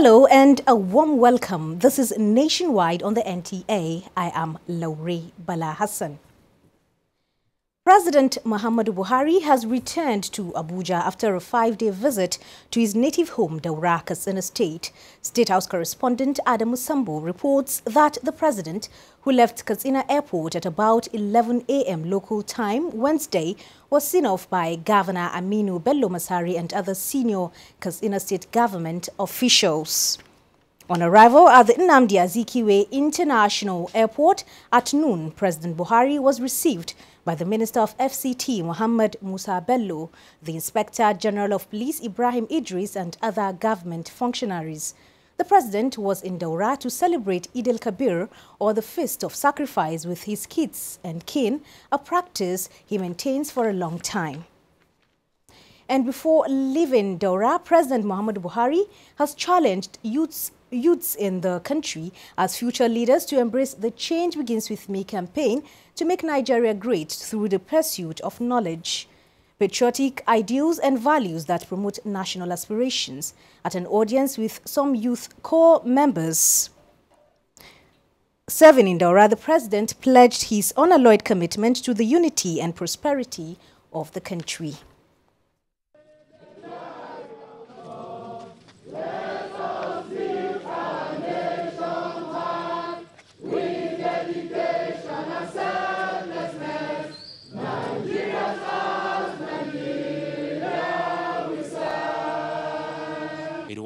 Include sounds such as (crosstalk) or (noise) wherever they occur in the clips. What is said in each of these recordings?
Hello and a warm welcome. This is Nationwide on the NTA. I am Laurie Bala Hassan. President Muhammadu Buhari has returned to Abuja after a five-day visit to his native home, Daura, Katsina State. State House correspondent Adam Sambo reports that the president, who left Katsina Airport at about 11 a.m. local time Wednesday, was seen off by Governor Aminu Bello Masari and other senior Katsina State government officials. On arrival at the Nnamdi Azikiwe International Airport at noon, President Buhari was received by the Minister of FCT, Muhammad Musa Bello, the Inspector General of Police, Ibrahim Idris, and other government functionaries. The president was in Daura to celebrate Eid al-Kabir, or the Feast of Sacrifice, with his kids and kin, a practice he maintains for a long time. And before leaving Daura, President Muhammad Buhari has challenged youths youths in the country as future leaders to embrace the Change Begins With Me campaign to make Nigeria great through the pursuit of knowledge, patriotic ideals and values that promote national aspirations at an audience with some youth corps members. Serving in Daura, the president pledged his unalloyed commitment to the unity and prosperity of the country.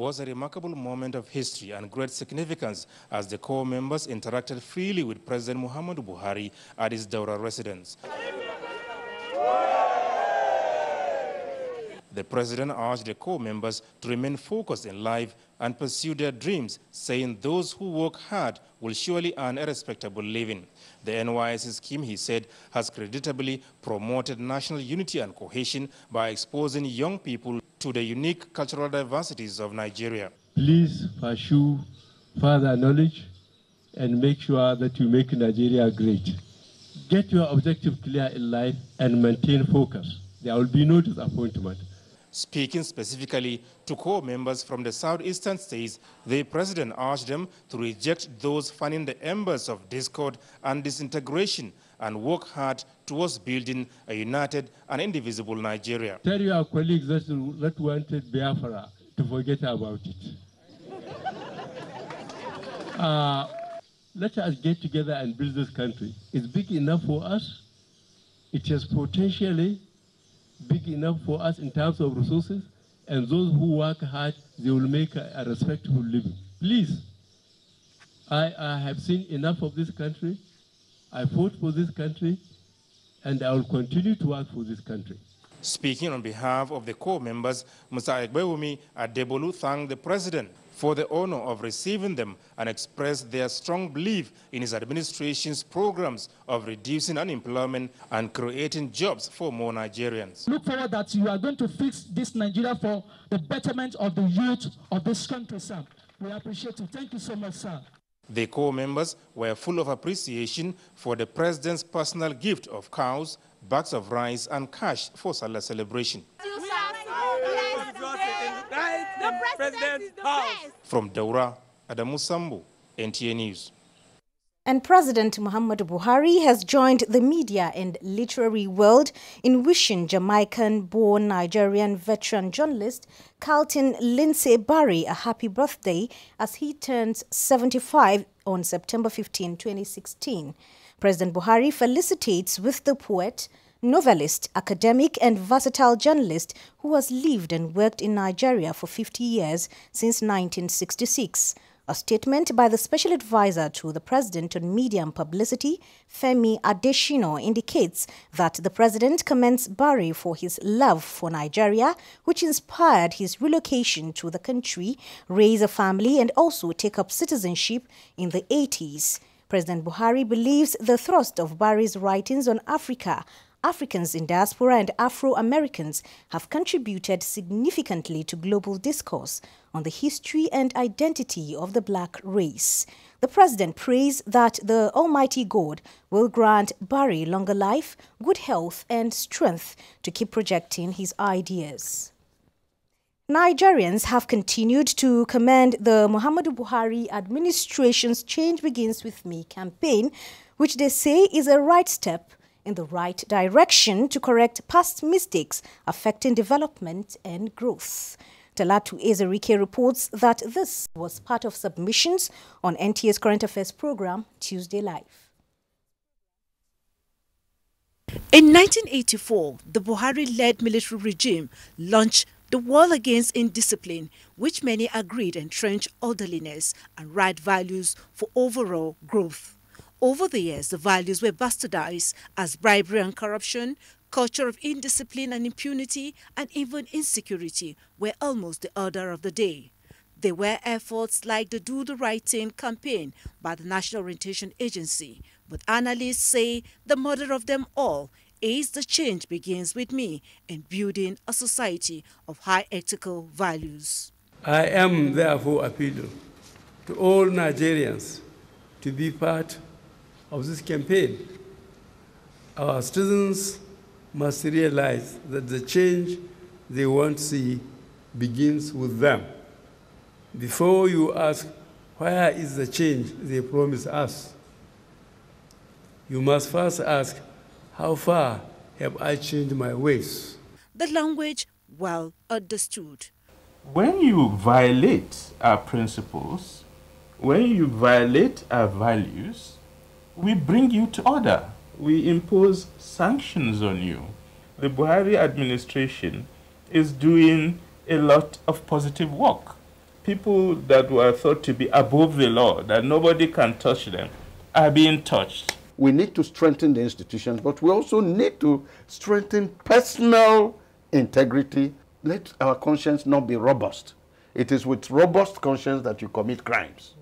Was a remarkable moment of history and great significance as the corps members interacted freely with President Muhammadu Buhari at his Daura residence. The president urged the corps members to remain focused in life and pursue their dreams, saying those who work hard will surely earn a respectable living. The NYSC scheme, he said, has creditably promoted national unity and cohesion by exposing young people to the unique cultural diversities of Nigeria. Please pursue further knowledge and make sure that you make Nigeria great. Get your objective clear in life and maintain focus. There will be no disappointment. Speaking specifically to corps members from the southeastern states, the president urged them to reject those fanning the embers of discord and disintegration and work hard towards building a united and indivisible Nigeria. Tell your colleagues that, that wanted Biafra to forget about it. (laughs) uh, let us get together and build this country. It's big enough for us. It is potentially big enough for us in terms of resources, and those who work hard, they will make a, respectable living. Please, I, I have seen enough of this country. I fought for this country, and I will continue to work for this country. Speaking on behalf of the corps members, Mr. Egbewumi Adebolu thanked the president for the honor of receiving them and expressed their strong belief in his administration's programs of reducing unemployment and creating jobs for more Nigerians. Look forward that you are going to fix this Nigeria for the betterment of the youth of this country, sir. We appreciate you. Thank you so much, sir. The corps members were full of appreciation for the president's personal gift of cows, bags of rice, and cash for Salah celebration. From Daura, Adamu Sambu, NTA News. And President Muhammadu Buhari has joined the media and literary world in wishing Jamaican-born Nigerian veteran journalist Carlton Lindsay Barrett a happy birthday as he turns 75 on September 15, 2016. President Buhari felicitates with the poet, novelist, academic and versatile journalist who has lived and worked in Nigeria for 50 years since 1966. A statement by the special advisor to the president on media and publicity, Femi Adesina, indicates that the president commends Barrett for his love for Nigeria, which inspired his relocation to the country, raise a family and also take up citizenship in the 80s. President Buhari believes the thrust of Barrett's writings on Africa Africans in diaspora and Afro-Americans have contributed significantly to global discourse on the history and identity of the black race. The president prays that the Almighty God will grant Barrett longer life, good health and strength to keep projecting his ideas. Nigerians have continued to commend the Muhammadu Buhari administration's Change Begins With Me campaign, which they say is a right step in the right direction to correct past mistakes affecting development and growth. Talatu Ezerike reports that this was part of submissions on NTA's Current Affairs program, Tuesday Live. In 1984, the Buhari-led military regime launched the war against indiscipline, which many agreed entrenched orderliness and right values for overall growth. Over the years, the values were bastardized as bribery and corruption, culture of indiscipline and impunity, and even insecurity were almost the order of the day. There were efforts like the Do the Right Thing campaign by the National Orientation Agency, but analysts say the mother of them all is the change begins with me in building a society of high ethical values. I am therefore appealing to all Nigerians to be part of this campaign. Our citizens must realize that the change they want to see begins with them. Before you ask, where is the change they promise us? You must first ask, how far have I changed my ways? The language well understood. When you violate our principles, when you violate our values, we bring you to order. We impose sanctions on you. The Buhari administration is doing a lot of positive work. People that were thought to be above the law, that nobody can touch them, are being touched we need to strengthen the institutions, but we also need to strengthen personal integrity. Let our conscience not be robust. It is with robust conscience that you commit crimes.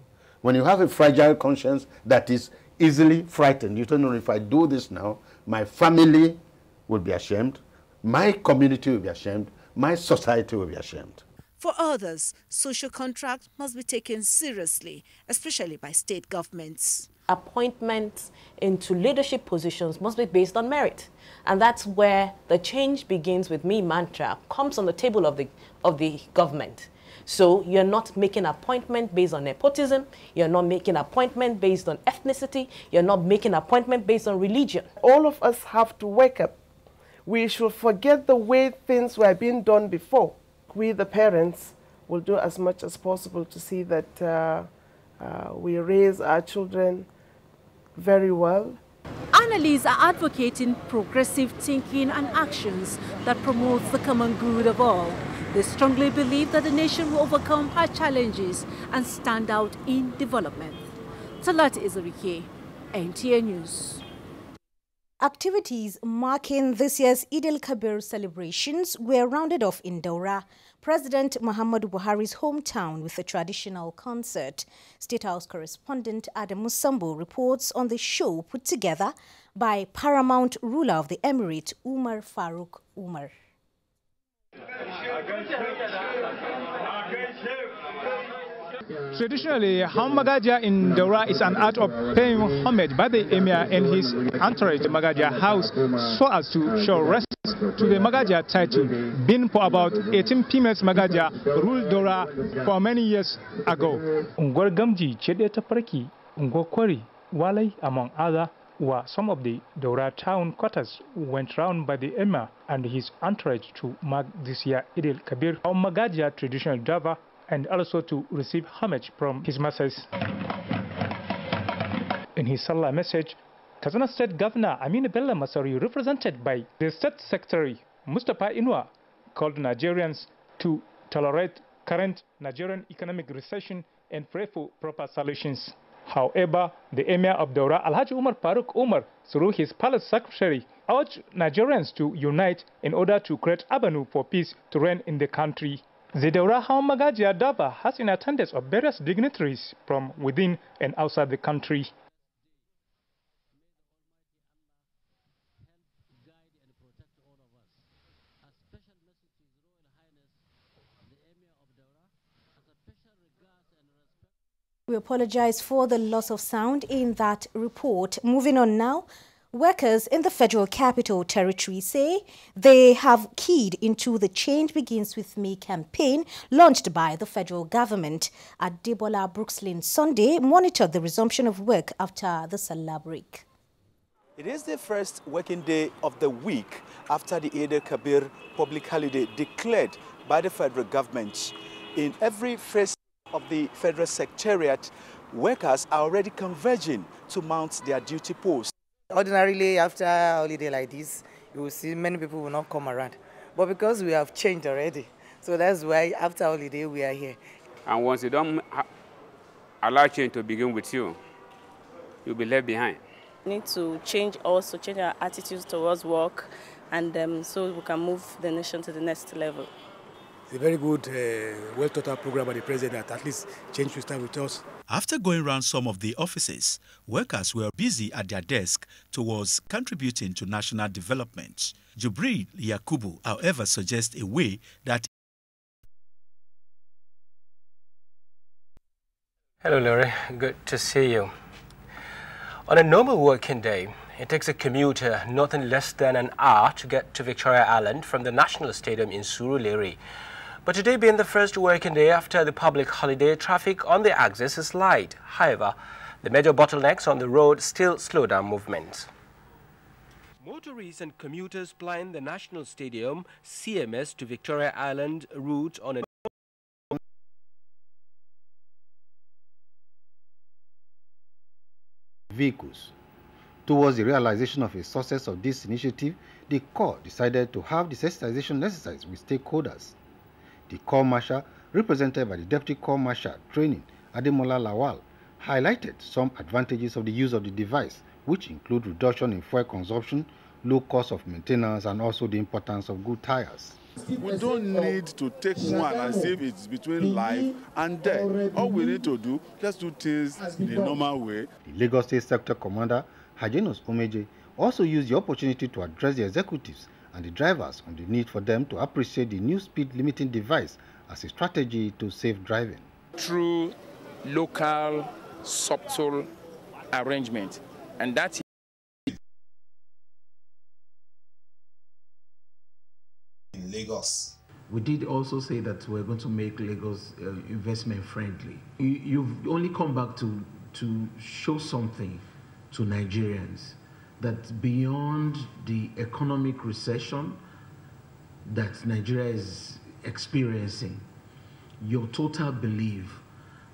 When you have a fragile conscience that is easily frightened, you don't know if I do this now, my family will be ashamed, my community will be ashamed, my society will be ashamed. For others, social contract must be taken seriously, especially by state governments appointments into leadership positions must be based on merit. And that's where the change begins with me mantra comes on the table of the, of the government. So you're not making appointment based on nepotism, you're not making appointment based on ethnicity, you're not making appointment based on religion. All of us have to wake up. We should forget the way things were being done before. We, the parents, will do as much as possible to see that uh, uh, we raise our children very well. Analysts are advocating progressive thinking and actions that promotes the common good of all. They strongly believe that the nation will overcome her challenges and stand out in development. Talat Izarike, NTA News. Activities marking this year's Eid al-Kabir celebrations were rounded off in Daura, President Muhammadu Buhari's hometown with a traditional concert. State House correspondent Adam Musambo reports on the show put together by paramount ruler of the Emirate, Umar Farouk Umar. Traditionally, Magaja in Dora is an art of paying homage by the emir and his entourage, the Magaja house, so as to show respect to the Magaja title, been for about 18 females Magaja ruled Dora for many years ago. Ungwar Gamji ce ta farki, Ungwar Kwari, Walai, among other, were some of the Daura town quarters went round by the emir and his entourage to mark this year Eid al-Kabir, our Magaja traditional driver and also to receive homage from his masses. In his Salah message, Katsina State Governor Aminu Bello Masari, represented by the State Secretary Mustapha Inua, called Nigerians to tolerate current Nigerian economic recession and pray for proper solutions. However, the Emir of Daura, Alhaji Umar Farooq Umar, through his palace secretary, urged Nigerians to unite in order to create avenue for peace to reign in the country. The Daura Magaji Adaba has in attendance of various dignitaries from within and outside the country. We apologize for the loss of sound in that report. Moving on now. Workers in the Federal Capital Territory say they have keyed into the Change Begins With Me campaign launched by the federal government. At Debola Brookslyn Sunday monitored the resumption of work after the Salah break. It is the first working day of the week after the Eid al-Kabir public holiday declared by the federal government. In every phase of the federal secretariat, workers are already converging to mount their duty posts. Ordinarily, after a holiday like this, you will see many people will not come around. But because we have changed already, so that's why after holiday we are here. And once you don't allow change to begin with you, you'll be left behind. We need to change also, change our attitudes towards work, and um, so we can move the nation to the next level. It's a very good, uh, well thought out program by the president that at least change will start with us. After going around some of the offices, workers were busy at their desk towards contributing to national development. Jubril Yakubu, however, suggests a way that Hello, Larry. Good to see you. On a normal working day, it takes a commuter nothing less than an hour to get to Victoria Island from the National Stadium in Surulere. But today being the first working day after the public holiday, traffic on the axis is light. However, the major bottlenecks on the road still slow down movement. Motorists and commuters plying the National Stadium CMS to Victoria Island route on a vehicles. Towards the realization of a success of this initiative, the Corps decided to have the sensitization necessary with stakeholders. The Corps Marshal, represented by the Deputy Corps Marshal Training, Ademola Lawal, highlighted some advantages of the use of the device, which include reduction in fuel consumption, low cost of maintenance, and also the importance of good tires. We don't need to take one and if it's between life and death. All we need to do, let's do things the normal way. The Lagos State Sector Commander, Hajenos Omeje, also used the opportunity to address the executives and the drivers on the need for them to appreciate the new speed limiting device as a strategy to safe driving. Through local, subtle arrangement, and that is in Lagos. We did also say that we're going to make Lagos uh, investment friendly. You, have only come back to, to show something to Nigerians that beyond the economic recession that Nigeria is experiencing, your total belief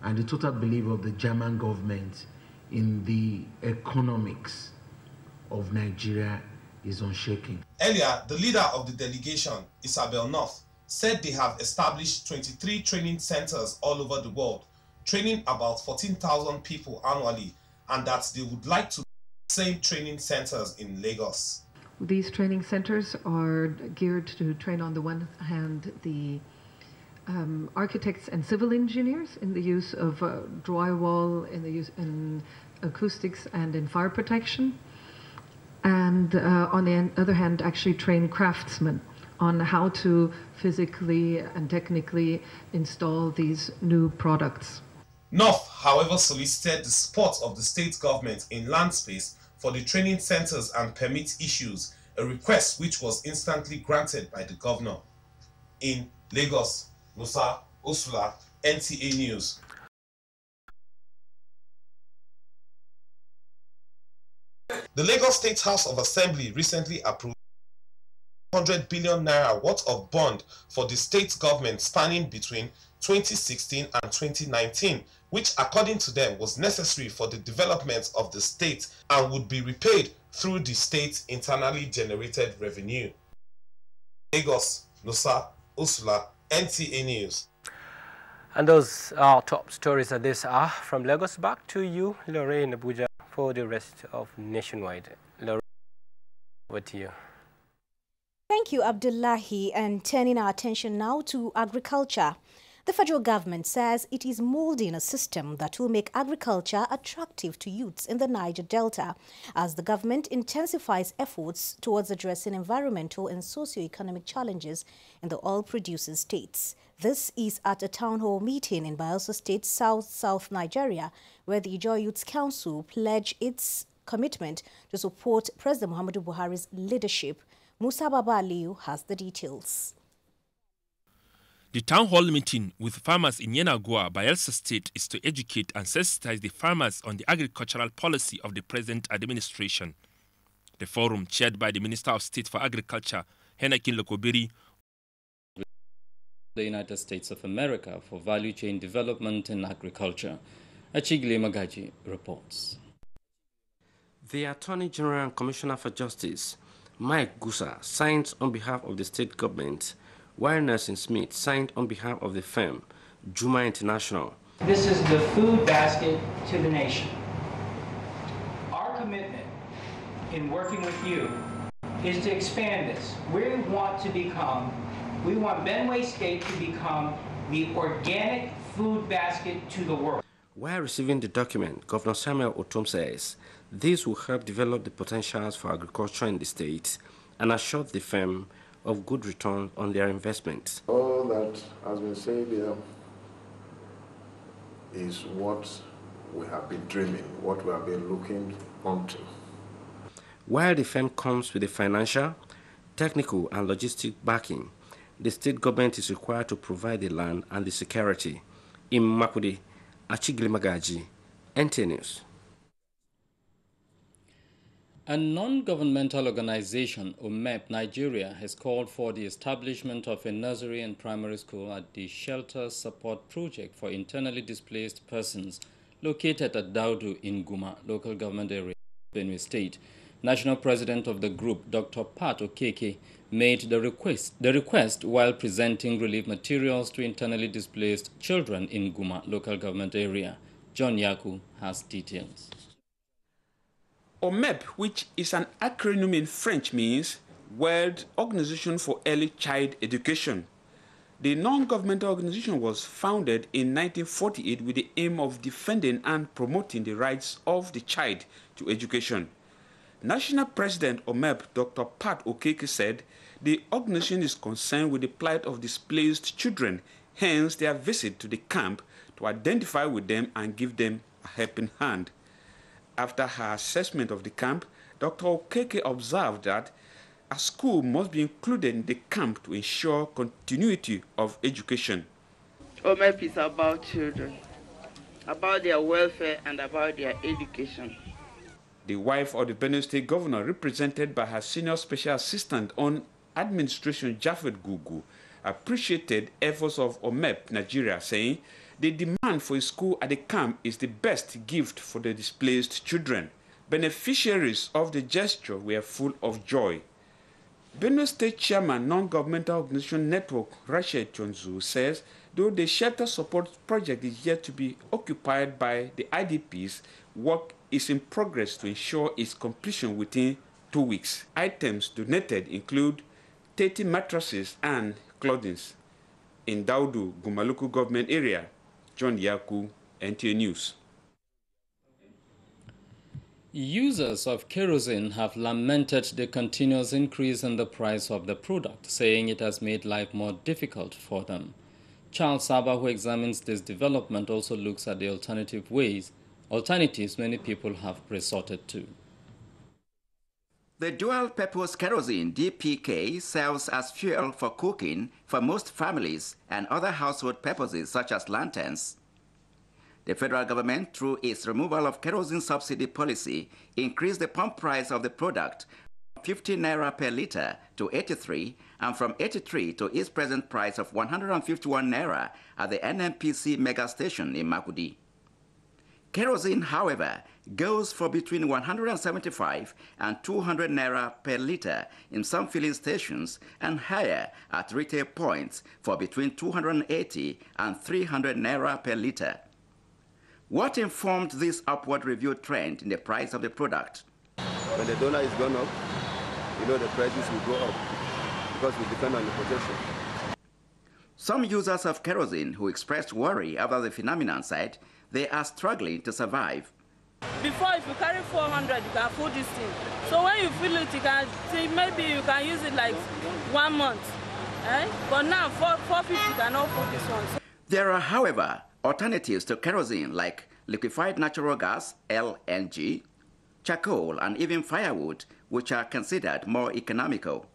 and the total belief of the German government in the economics of Nigeria is unshaken. Earlier, the leader of the delegation, Isabel North, said they have established 23 training centers all over the world, training about 14,000 people annually, and that they would like to same training centers in Lagos. These training centers are geared to train on the one hand the um, architects and civil engineers in the use of uh, drywall, in the use in acoustics and in fire protection, and uh, on the other hand, actually train craftsmen on how to physically and technically install these new products. North, however, solicited the support of the state government in land space for the training centers and permit issues, a request which was instantly granted by the governor. In Lagos, Musa Osula, NTA News. The Lagos State House of Assembly recently approved 100 billion naira worth of bond for the state government spanning between 2016 and 2019 which according to them was necessary for the development of the state and would be repaid through the state's internally generated revenue. Lagos, Nusa, Usula, NTA News. And those are top stories at this hour. From Lagos back to you, Lorraine Abuja, for the rest of Nationwide. Lorraine, over to you. Thank you, Abdullahi. And turning our attention now to agriculture. The federal government says it is molding a system that will make agriculture attractive to youths in the Niger Delta as the government intensifies efforts towards addressing environmental and socio-economic challenges in the oil-producing states. This is at a town hall meeting in Bayelsa State, South-South Nigeria, where the Ijaw Youths Council pledged its commitment to support President Muhammadu Buhari's leadership. Musa Baba Aliyu has the details. The town hall meeting with farmers in Yenagoa, Bayelsa State, is to educate and sensitize the farmers on the agricultural policy of the present administration. The forum, chaired by the Minister of State for Agriculture, Heineken Lokpobiri, the United States of America for value chain development in agriculture. Achigile Magaji reports. The Attorney General and Commissioner for Justice, Mike Gusa, signs on behalf of the state government while Nelson Smith signed on behalf of the firm, Juma International. This is the food basket to the nation. Our commitment in working with you is to expand this. We want to become, we want Benue State to become the organic food basket to the world. While receiving the document, Governor Samuel Ortom says this will help develop the potentials for agriculture in the state and assure the firm of good return on their investments. All that has been said here is what we have been dreaming, what we have been looking onto. While the firm comes with the financial, technical, and logistic backing, the state government is required to provide the land and the security. In Makurdi, Achigli Magaji, NT News. A non-governmental organization, OMEP Nigeria, has called for the establishment of a nursery and primary school at the Shelter Support Project for Internally Displaced Persons located at Daudu in Guma, local government area, Benue State. National President of the group, Dr. Pat Okeke, made the request, the request while presenting relief materials to internally displaced children in Guma, local government area. John Yaku has details. OMEP, which is an acronym in French, means World Organization for Early Child Education. The non-governmental organization was founded in 1948 with the aim of defending and promoting the rights of the child to education. National President OMEP, Dr. Pat Okeke, said the organization is concerned with the plight of displaced children, hence their visit to the camp to identify with them and give them a helping hand. After her assessment of the camp, Dr. Okeke observed that a school must be included in the camp to ensure continuity of education. OMEP is about children, about their welfare and about their education. The wife of the Benue State Governor, represented by her senior special assistant on administration, Japheth Gugu, appreciated efforts of OMEP Nigeria, saying the demand for a school at the camp is the best gift for the displaced children. Beneficiaries of the gesture were full of joy. Benue State Chairman Non-Governmental Organization Network, Rashid Chonzu, says though the shelter support project is yet to be occupied by the IDPs, work is in progress to ensure its completion within two weeks. Items donated include 30 mattresses and clothing. In Daudu, Gumaluku government area, John Yaku, NTA News. Users of kerosene have lamented the continuous increase in the price of the product, saying it has made life more difficult for them. Charles Saba, who examines this development, also looks at the alternative ways, alternatives many people have resorted to. The dual-purpose kerosene DPK serves as fuel for cooking for most families and other household purposes such as lanterns. The federal government, through its removal of kerosene subsidy policy, increased the pump price of the product from 50 naira per liter to 83 and from 83 to its present price of 151 naira at the NNPC mega station in Makurdi. Kerosene, however, goes for between 175 and 200 naira per liter in some filling stations and higher at retail points for between 280 and 300 naira per liter. What informed this upward review trend in the price of the product? When the dollar is gone up, you know the prices will go up because we depend on the importation. Some users of kerosene who expressed worry about the phenomenon said they are struggling to survive. Before, if you carry 400, you can fill this thing. So when you fill it, you can see maybe you can use it like one month. Eh? But now, 450, you cannot fill this one. There are, however, alternatives to kerosene like liquefied natural gas, LNG, charcoal, and even firewood, which are considered more economical.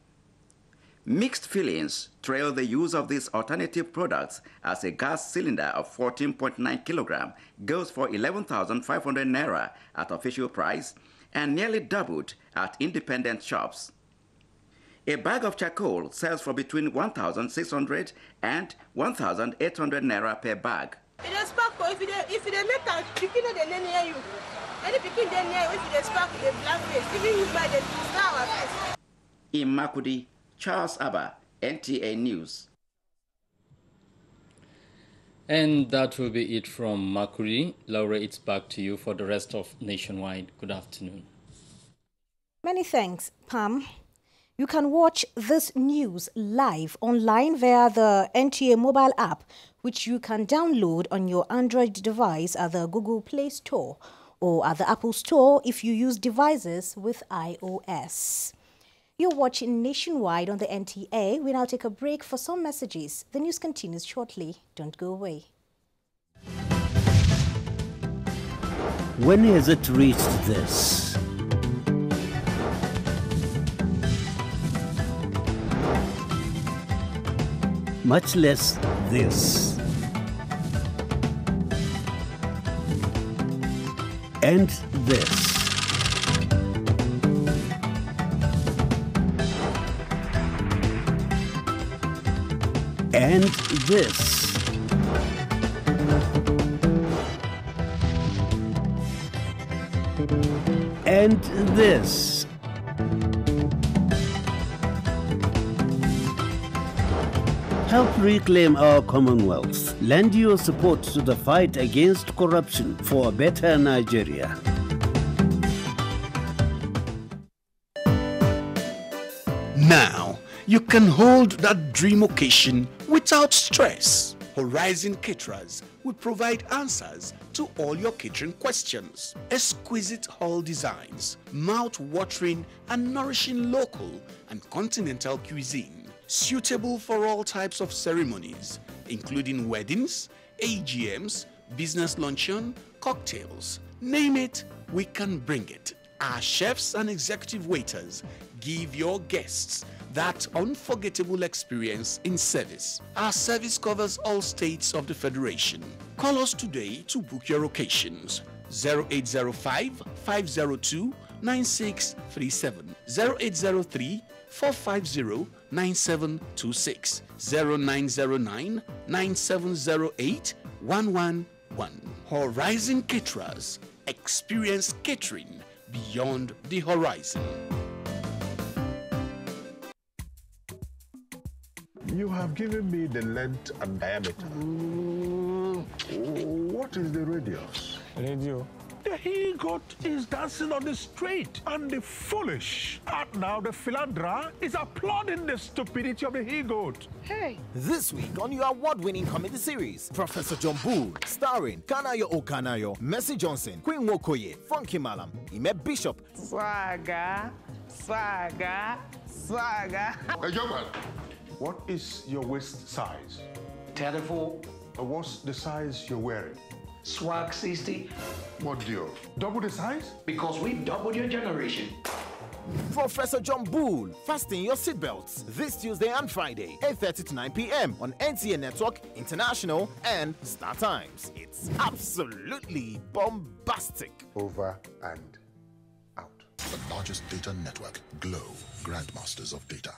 Mixed feelings trail the use of these alternative products as a gas cylinder of 14.9 kilogram goes for 11,500 naira at official price and nearly doubled at independent shops. A bag of charcoal sells for between 1,600 and 1,800 naira per bag. It is spark if if you make a chicken they near you. Any picking they near if you spark the black face, even you buy the flower. In Makurdi, Charles Abba, NTA News. And that will be it from Makurdi. Laura, it's back to you for the rest of Nationwide. Good afternoon. Many thanks, Pam. You can watch this news live online via the NTA mobile app, which you can download on your Android device at the Google Play Store or at the Apple Store if you use devices with iOS. You're watching Nationwide on the NTA. We now take a break for some messages. The news continues shortly. Don't go away. When has it reached this? Much less this. And this. And this. And this. Help reclaim our Commonwealth. Lend your support to the fight against corruption for a better Nigeria. Now, you can hold that dream occasion without stress. Horizon Caterers will provide answers to all your catering questions. Exquisite hall designs, mouth-watering and nourishing local and continental cuisine, suitable for all types of ceremonies, including weddings, AGMs, business luncheon, cocktails. Name it, we can bring it. Our chefs and executive waiters give your guests that unforgettable experience in service. Our service covers all states of the Federation. Call us today to book your occasions. 0805 502 9637 0803 450 9726 0909 9708 111 Horizon Caterers Experience catering beyond the horizon. You have given me the length and diameter. What is the radius? Radio. The he-goat is dancing on the street, and the foolish and now the philandra is applauding the stupidity of the he-goat. Hey! This week on your award-winning comedy series, Professor John Bull, starring Kanayo Okanayo, Mercy Johnson, Queen Nwokoye, Funky Mallam, Ime Bishop. Saga, saga, saga. Hey, young man, what is your waist size? 34. Uh, what's the size you're wearing? Swag 60. What deal? Double the size? Because we doubled your generation. Professor John Bull, fasten your seatbelts this Tuesday and Friday, 8.30 to 9 p.m. on NTA Network, International, and Star Times. It's absolutely bombastic. Over and out. The largest data network, Glo, Grandmasters of Data.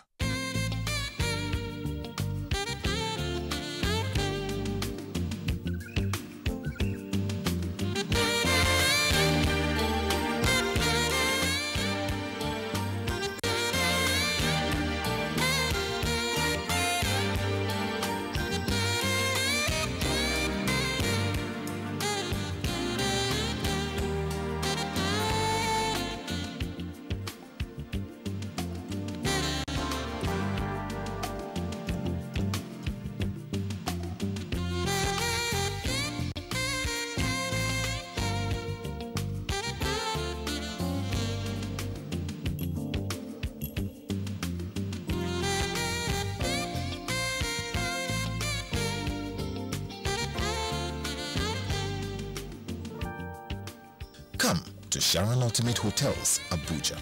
To Sharon Ultimate Hotels, Abuja.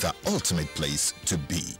The ultimate place to be.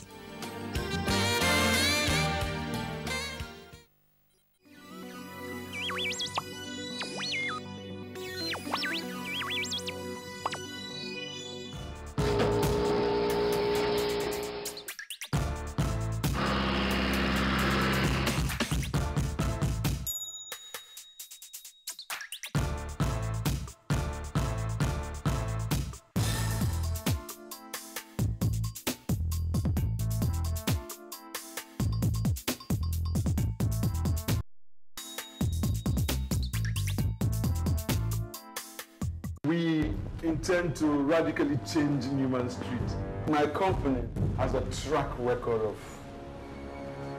To radically change Newman Street. My company has a track record of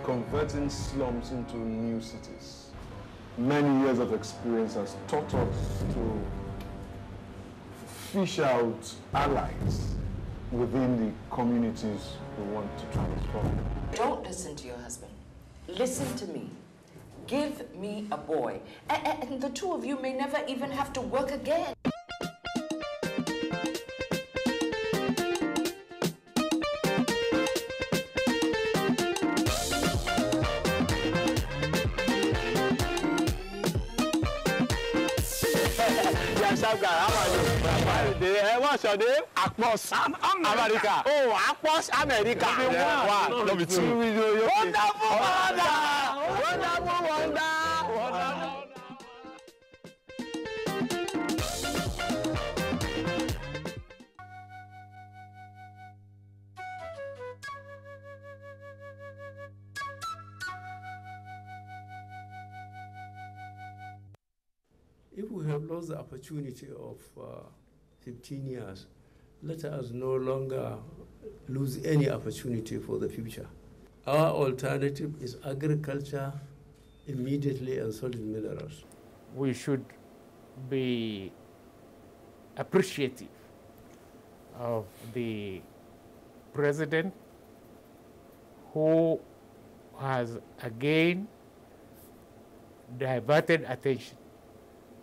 converting slums into new cities. Many years of experience has taught us to fish out allies within the communities we want to transform. Don't listen to your husband. Listen to me. Give me a boy. And, and the two of you may never even have to work again. Yes, I've got How What's your name? Akpos America. Oh, Akpos America. Yeah, One, number two. Wonderful wonder. Wonderful wonder. If we have lost the opportunity of uh, 15 years, let us no longer lose any opportunity for the future. Our alternative is agriculture immediately and solid minerals. we should be appreciative of the president who has again diverted attention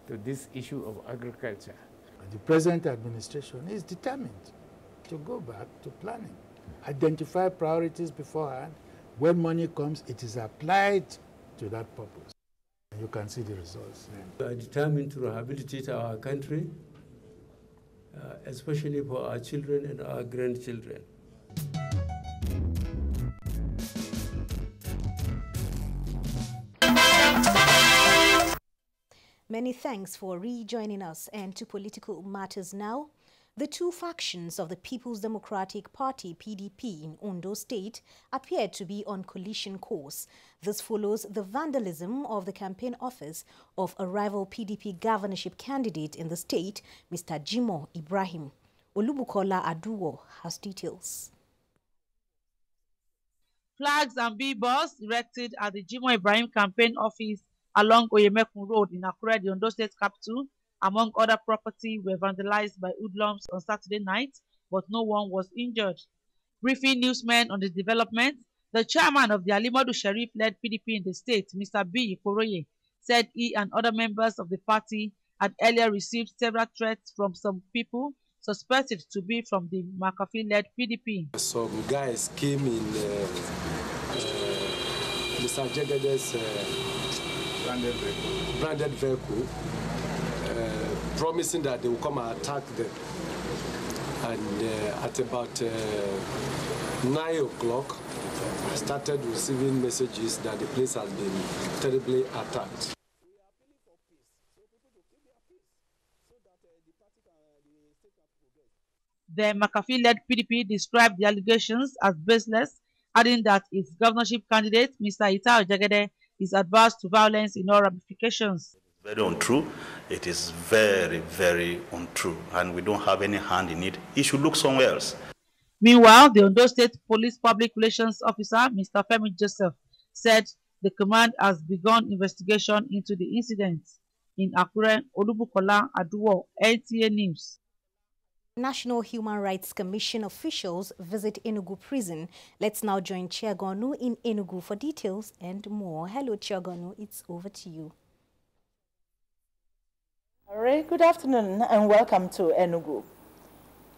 to this issue of agriculture. The present administration is determined to go back to planning, identify priorities beforehand. When money comes, it is applied to that purpose. And you can see the results. We are determined to rehabilitate our country, uh, especially for our children and our grandchildren. Many thanks for rejoining us and to political matters now. The two factions of the People's Democratic Party PDP in Ondo State appear to be on collision course. This follows the vandalism of the campaign office of a rival PDP governorship candidate in the state, Mr. Jimoh Ibrahim. Olubukola Aduwo has details. Flags and billboards erected at the Jimoh Ibrahim campaign office along Oyemekun Road in Akure, the Ondo State capital, among other property, were vandalized by hoodlums on Saturday night, but no one was injured. Briefing newsmen on the development, the chairman of the Ali Modu Sheriff-led PDP in the state, Mr. B. Ikoroye, said he and other members of the party had earlier received several threats from some people suspected to be from the Makarfi-led PDP. Some guys came in uh, uh, Mr. Uh, branded vehicle, branded vehicle uh, promising that they will come and attack them. And uh, at about uh, 9 o'clock, I started receiving messages that the place has been terribly attacked. The Makarfi-led PDP described the allegations as baseless, adding that its governorship candidate, Mr. Ita Jegede, is adverse to violence in all ramifications. very untrue. It is very, very untrue, and we don't have any hand in it. He should look somewhere else. Meanwhile, the Ondo State Police Public Relations Officer, Mr. Femi Joseph, said the command has begun investigation into the incident. In Akure, Olubukola Aduwo, NTA News. National Human Rights Commission officials visit Enugu prison. Let's now join Chiagonu in Enugu for details and more. Hello, Chiagonu. It's over to you. All right, good afternoon and welcome to Enugu.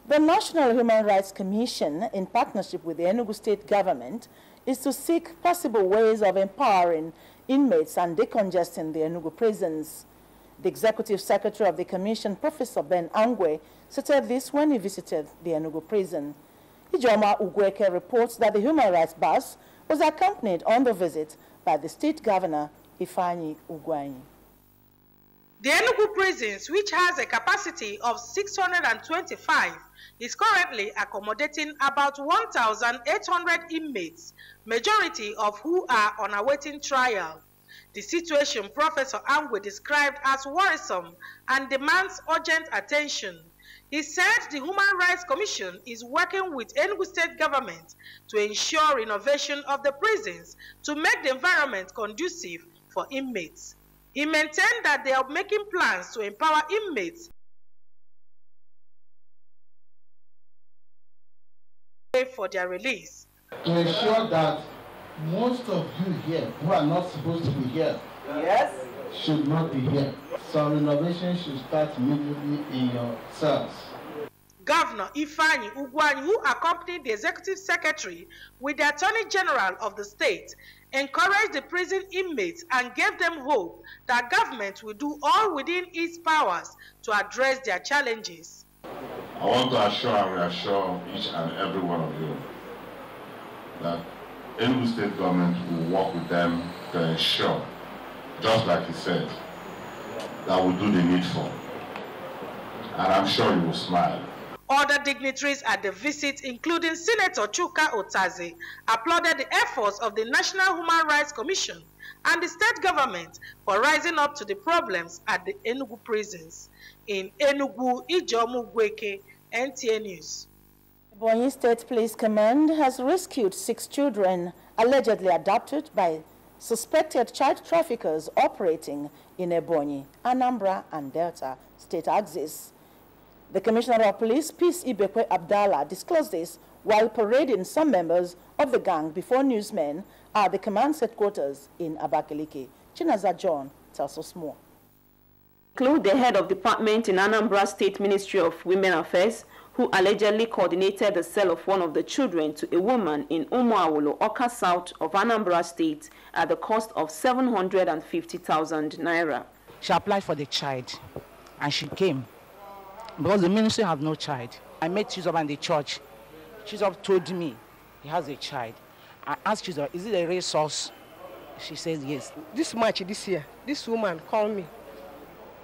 The National Human Rights Commission, in partnership with the Enugu State Government, is to seek possible ways of empowering inmates and decongesting the Enugu prisons. The Executive Secretary of the Commission, Professor Ben Angwe, stated this when he visited the Enugu prison. Ijoma Ugweke reports that the Human Rights Bus was accompanied on the visit by the State Governor, Ifeanyi Ugwanyi. The Enugu prisons, which has a capacity of 625, is currently accommodating about 1,800 inmates, majority of who are on awaiting trial. The situation Professor Angwe described as worrisome and demands urgent attention. He said the Human Rights Commission is working with Enugu State government to ensure renovation of the prisons to make the environment conducive for inmates. He maintained that they are making plans to empower inmates for their release. To ensure that most of you here who are not supposed to be here yes. Should not be here. Some renovation should start immediately in your cells. Governor Ifeanyi Ugwuanyi, who accompanied the executive secretary with the attorney general of the state, encouraged the prison inmates and gave them hope that government will do all within its powers to address their challenges. I want to assure and reassure each and every one of you that Enugu state government will work with them to ensure, just like he said, that we do the needful. And I'm sure you will smile. Other dignitaries at the visit, including Senator Chuka Otaze, applauded the efforts of the National Human Rights Commission and the state government for rising up to the problems at the Enugu prisons. In Enugu, Ijomu Gweke, NTA News. Ebonyi State Police Command has rescued six children allegedly adopted by suspected child traffickers operating in Ebonyi, Anambra, and Delta state axis. The Commissioner of Police, Peace Ibekwe Abdallah, disclosed this while parading some members of the gang before newsmen at the command's headquarters in Abakaliki. Chinaza John tells us more. Include the head of department in Anambra State Ministry of Women Affairs, who allegedly coordinated the sale of one of the children to a woman in Umuawulu, Awka South of Anambra State at the cost of 750,000 naira. She applied for the child and she came because the ministry has no child. I met Chizop and the church. Chizop told me he has a child. I asked Chizop, is it a resource? She says yes. This March, this year, this woman called me,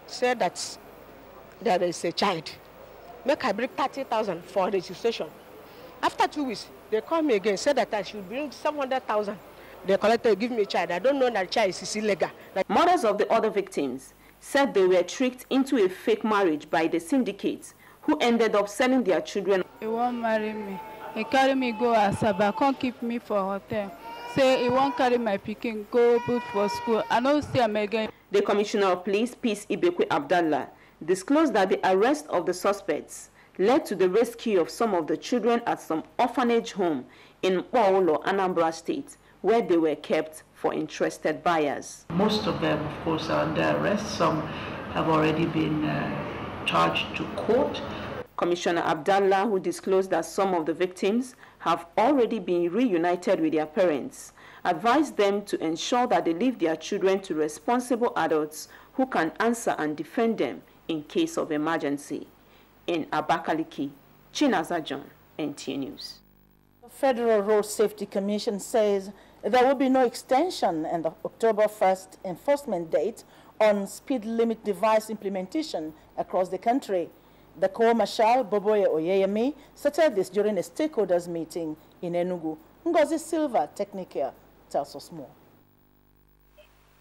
said that there is a child. Make I bring 30,000 for registration. After two weeks, they called me again, said that I should bring 700,000. They collected, give me a child. I don't know that child is illegal. Like Mothers of the other victims said they were tricked into a fake marriage by the syndicates who ended up selling their children. He won't marry me. He carry me go Asaba, can't keep me for hotel. Say he won't carry my picking, go put for school. I don't see him again. The Commissioner of Police, Peace Ibekwe Abdallah, disclosed that the arrest of the suspects led to the rescue of some of the children at some orphanage home in Paulo, Anambra State, where they were kept for interested buyers. Most of them, of course, are under arrest. Some have already been uh, charged to court. Commissioner Abdallah, who disclosed that some of the victims have already been reunited with their parents, advised them to ensure that they leave their children to responsible adults who can answer and defend them in case of emergency. In Abakaliki, Chinaza John, NTA News. The Federal Road Safety Commission says there will be no extension and the October 1st enforcement date on speed limit device implementation across the country. The Corps Marshal Boboye Oyeyemi stated this during a stakeholders meeting in Enugu. Ngozi Silva, Technicare, tells us more.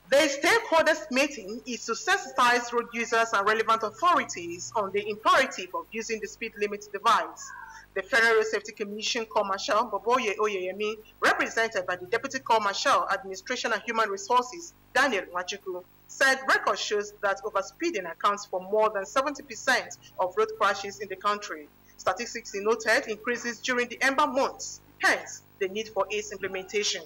The stakeholders meeting is to sensitize road users and relevant authorities on the imperative of using the speed limit device. The Federal Safety Commission Corps Marshal Boboye Oyeyemi, represented by the Deputy Corps Marshal Administration and Human Resources, Daniel Wachuku, said record shows that overspeeding accounts for more than 70% of road crashes in the country. Statistics noted increases during the ember months, hence the need for its implementation.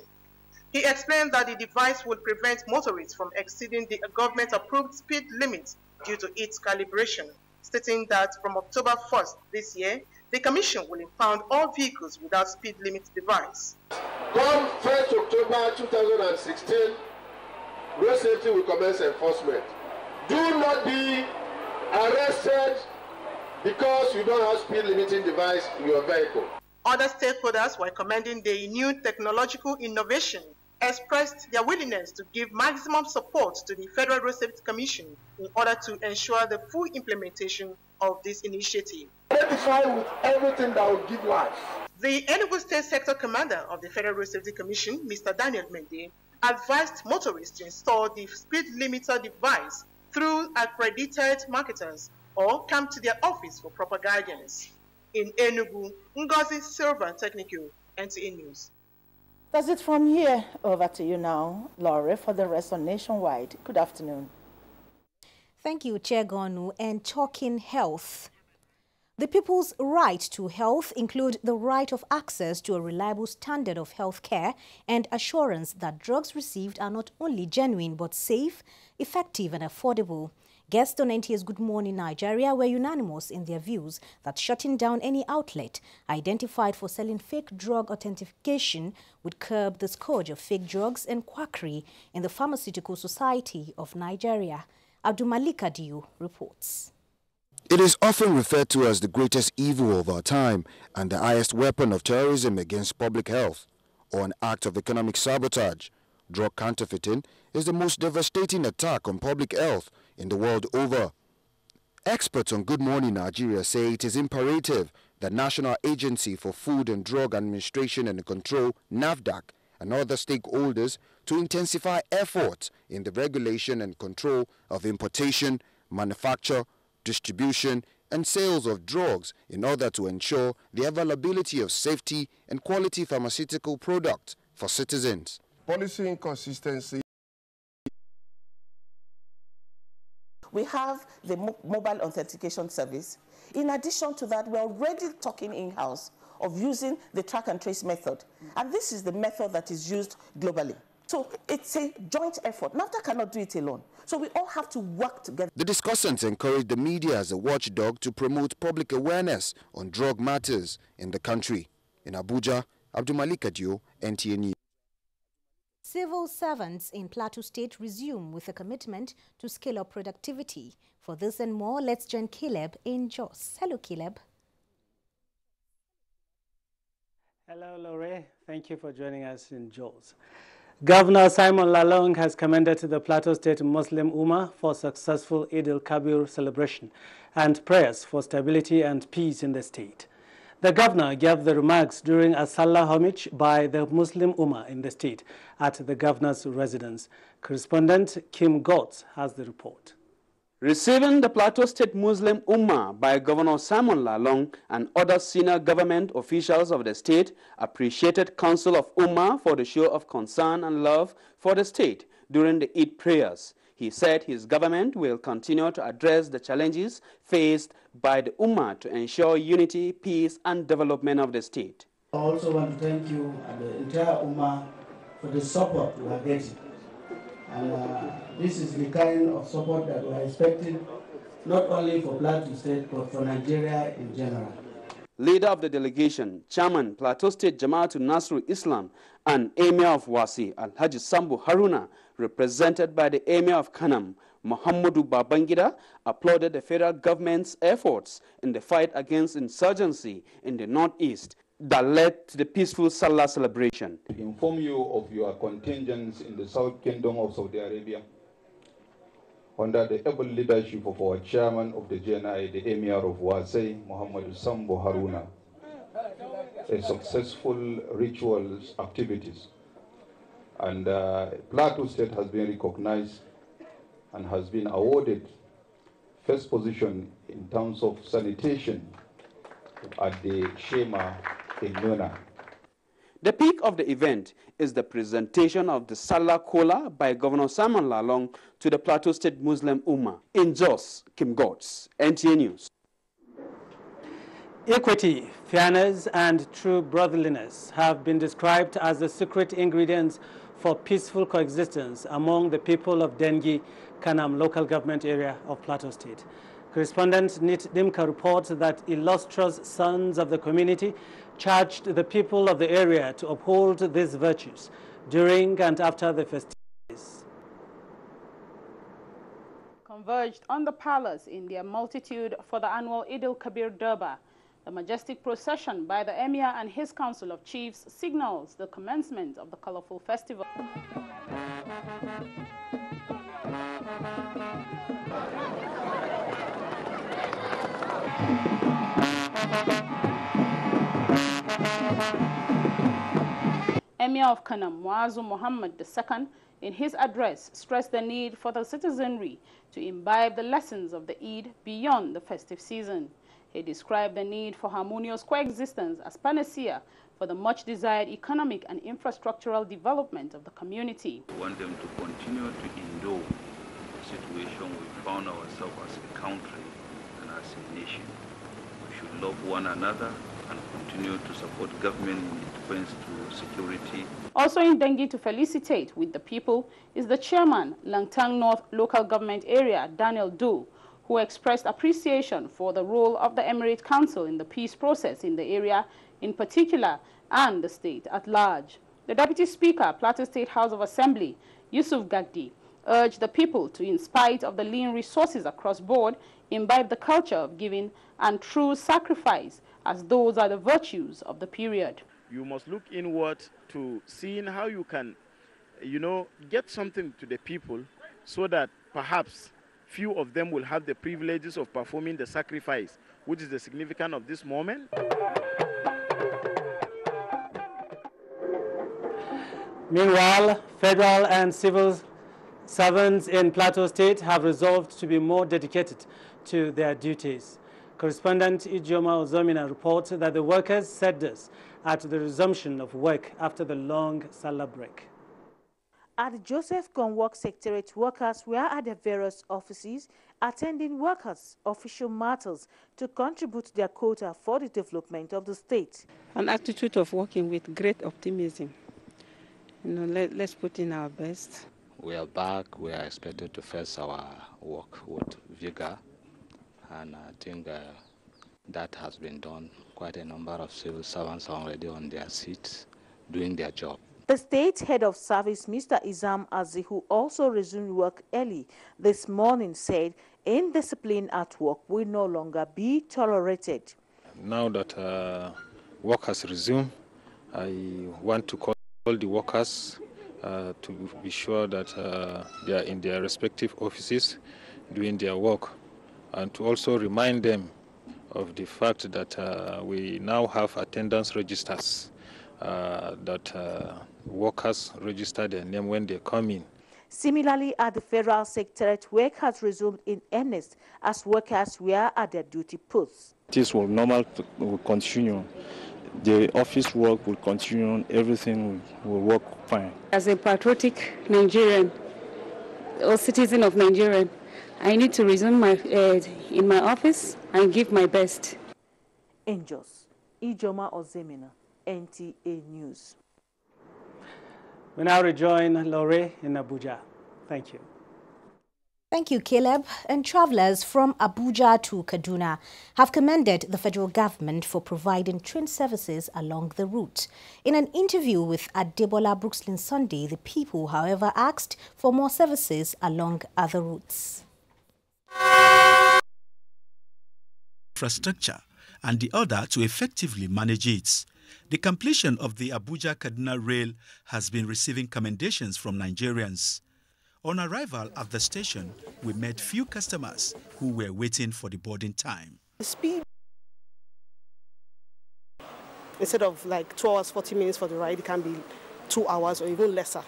He explained that the device would prevent motorists from exceeding the government-approved speed limit due to its calibration, stating that from October 1st this year, the Commission will impound all vehicles without speed limit device. Come 1st October 2016, road safety will commence enforcement. Do not be arrested because you don't have speed limiting device in your vehicle. Other stakeholders, were commending the new technological innovation, expressed their willingness to give maximum support to the Federal Road Safety Commission in order to ensure the full implementation of this initiative. Identify with everything that will give life. The Enugu State Sector Commander of the Federal Road Safety Commission, Mr. Daniel Mende, advised motorists to install the speed limiter device through accredited marketers or come to their office for proper guidance. In Enugu, Ngozi Silva Technical, NTA News. That's it from here. Over to you now, Laura, for the rest on Nationwide. Good afternoon. Thank you, Chegonu. And talking health. The people's right to health include the right of access to a reliable standard of health care and assurance that drugs received are not only genuine but safe, effective and affordable. Guests on NTS Good Morning Nigeria were unanimous in their views that shutting down any outlet identified for selling fake drug authentication would curb the scourge of fake drugs and quackery in the Pharmaceutical Society of Nigeria. Abdumalik Adiu reports. It is often referred to as the greatest evil of our time and the highest weapon of terrorism against public health, or an act of economic sabotage. Drug counterfeiting is the most devastating attack on public health in the world over. Experts on Good Morning Nigeria say it is imperative that National Agency for Food and Drug Administration and Control, NAFDAC, and other stakeholders to intensify efforts in the regulation and control of importation, manufacture, distribution, and sales of drugs in order to ensure the availability of safety and quality pharmaceutical products for citizens. Policy inconsistency We have the mo mobile authentication service. In addition to that, we're already talking in-house of using the track and trace method. And this is the method that is used globally. So it's a joint effort. NAFDAC cannot do it alone. So we all have to work together. The discussants encouraged the media as a watchdog to promote public awareness on drug matters in the country. In Abuja, Abdumalik Adio, NTA News. Civil servants in Plateau State resume with a commitment to scale up productivity. For this and more, let's join Caleb in Jos. Hello, Caleb. Hello, Lore. Thank you for joining us in Jos. Governor Simon Lalong has commended the Plateau State Muslim Ummah for successful Eid al-Kabir celebration and prayers for stability and peace in the state. The governor gave the remarks during a Salah homage by the Muslim Ummah in the state at the governor's residence. Correspondent Kim Gotts has the report. Receiving the Plateau State Muslim Ummah by Governor Simon Lalong and other senior government officials of the state appreciated Council of Ummah for the show of concern and love for the state during the Eid prayers. He said his government will continue to address the challenges faced by the Ummah to ensure unity, peace, and development of the state. I also want to thank you and the entire Ummah for the support we are getting. And uh, this is the kind of support that we are expecting, not only for Plateau State, but for Nigeria in general. Leader of the delegation, Chairman Plateau State Jamaatul Nasrul Islam and Emir of Wase, Alhaji Sambo Haruna, represented by the Emir of Kanam, Muhammadu Babangida, applauded the federal government's efforts in the fight against insurgency in the northeast that led to the peaceful Salah celebration. Inform you of your contingents in the South Kingdom of Saudi Arabia, under the able leadership of our chairman of the JNI, the Emir of Wase, Muhammad Sambo Haruna, a successful rituals activities. And uh, Plateau State has been recognized and has been awarded first position in terms of sanitation at the Shema in Nuna. The peak of the event is the presentation of the Salah Kola by Governor Simon Lalong to the Plateau State Muslim Ummah. In Jos, Kim Gotts, NTA News. Equity, fairness, and true brotherliness have been described as the secret ingredients for peaceful coexistence among the people of Dengi, Kanam local government area of Plateau State. Correspondent Nit Dimka reports that illustrious sons of the community charged the people of the area to uphold these virtues during and after the festivities. Converged on the palace in their multitude for the annual Eid al-Kabir Durbar, the majestic procession by the Emir and his council of chiefs signals the commencement of the colorful festival. Emir of Kanam, Muazu Muhammad II, in his address stressed the need for the citizenry to imbibe the lessons of the Eid beyond the festive season. He described the need for harmonious coexistence as panacea for the much-desired economic and infrastructural development of the community. We want them to continue to endure the situation we found ourselves as a country and as a nation. We should love one another and continue to support government in its defense to security. Also in Dengi to felicitate with the people is the chairman, Langtang North Local Government Area, Daniel Du, who expressed appreciation for the role of the Emirate Council in the peace process in the area in particular and the state at large. The Deputy Speaker, Plateau State House of Assembly, Yusuf Gagdi, urged the people to, in spite of the lean resources across board, imbibe the culture of giving and true sacrifice as those are the virtues of the period. You must look inward to seeing how you can, you know, get something to the people so that perhaps few of them will have the privileges of performing the sacrifice, which is the significance of this moment. Meanwhile, federal and civil servants in Plateau State have resolved to be more dedicated to their duties. Correspondent Ijoma Ozomina reports that the workers said this at the resumption of work after the long Salah break. At Joseph Gomwalk Secretariat, workers were at their various offices attending workers' official matters to contribute their quota for the development of the state. An attitude of working with great optimism. You know, let, let's put in our best. We are back. We are expected to face our work with vigor, and I think uh, that has been done. Quite a number of civil servants are already on their seats doing their job. The state head of service, Mr. Izam Azi, who also resumed work early this morning, said indiscipline at work will no longer be tolerated. Now that uh, work has resumed, I want to call all the workers uh, to be sure that uh, they are in their respective offices doing their work and to also remind them of the fact that uh, we now have attendance registers uh, that uh, workers register their name when they come in. Similarly, at the Federal Secretariat, work has resumed in earnest as workers were at their duty posts. This will normal will continue. The office work will continue. Everything will work fine. As a patriotic Nigerian or citizen of Nigeria, I need to resume my uh, in my office and give my best. Angels, Ijoma Ozemina, NTA News. We now rejoin Lore in Abuja. Thank you. Thank you, Caleb. And travelers from Abuja to Kaduna have commended the federal government for providing train services along the route. In an interview with Adebola Brookslyn Sunday, the people, however, asked for more services along other routes. Infrastructure and the other to effectively manage it. The completion of the Abuja Kaduna Rail has been receiving commendations from Nigerians. On arrival at the station, we met few customers who were waiting for the boarding time. The speed instead of like 2 hours 40 minutes for the ride, it can be 2 hours or even lesser.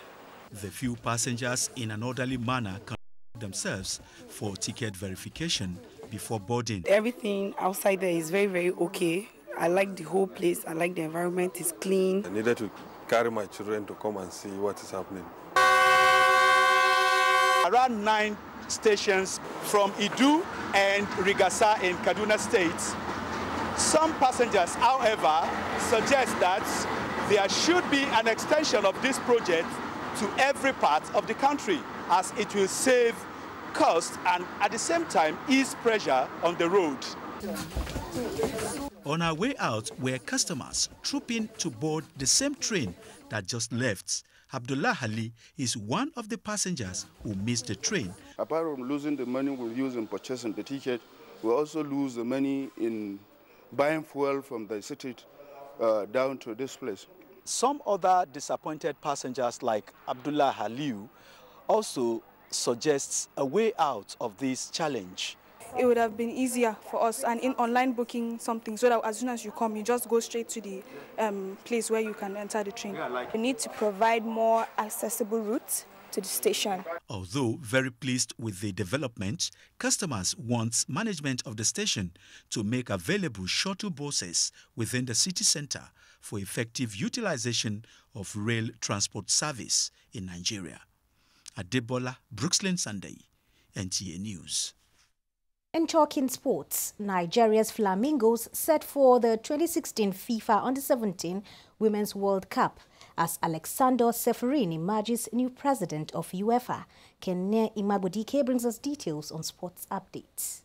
The few passengers in an orderly manner can themselves for ticket verification before boarding. Everything outside there is very, very okay. I like the whole place. I like the environment. It's clean. I needed to carry my children to come and see what is happening. Around nine stations from Idu and Rigasa in Kaduna State Some passengers, however, suggest that there should be an extension of this project to every part of the country as it will save cost and at the same time ease pressure on the road. On our way out were customers trooping to board the same train that just left. Abdullah Ali is one of the passengers who missed the train. Apart from losing the money we use in purchasing the ticket, we also lose the money in buying fuel from the city uh, down to this place. Some other disappointed passengers like Abdullah Haliu also suggests a way out of this challenge. It would have been easier for us and in online booking something so that as soon as you come, you just go straight to the um, place where you can enter the train. We need to provide more accessible routes to the station. Although very pleased with the development, customers want management of the station to make available shuttle buses within the city center for effective utilization of rail transport service in Nigeria. Adebola Brookslyn Sunday, NTA News. In talking sports, Nigeria's Flamingos set for the 2016 FIFA Under-17 Women's World Cup as Alexander Ceferin emerges new president of UEFA. Kenne Imabodike brings us details on sports updates.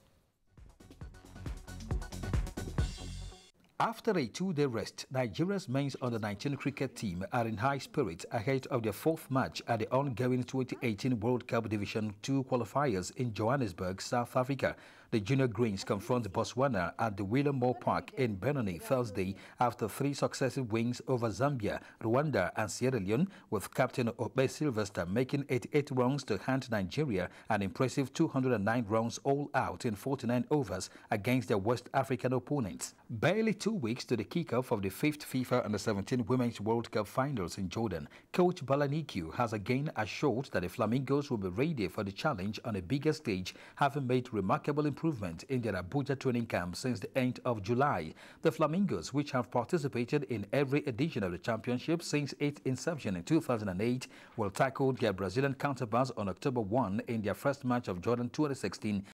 After a two-day rest, Nigeria's men's under-19 cricket team are in high spirits ahead of their fourth match at the ongoing 2018 World Cup Division II qualifiers in Johannesburg, South Africa. The Junior Greens confront Botswana at the Willowmoore Park in Benoni Thursday after three successive wins over Zambia, Rwanda and Sierra Leone, with captain Obe Sylvester making 88 runs to hand Nigeria an impressive 209 runs all out in 49 overs against their West African opponents. Barely two weeks to the kickoff of the fifth FIFA Under-17 Women's World Cup Finals in Jordan, coach Bala Nikyu has again assured that the Flamingos will be ready for the challenge on a bigger stage, having made remarkable improvement in their Abuja training camp since the end of July. The Flamingos, which have participated in every edition of the championship since its inception in 2008, will tackle their Brazilian counterparts on October 1 in their first match of Jordan 2016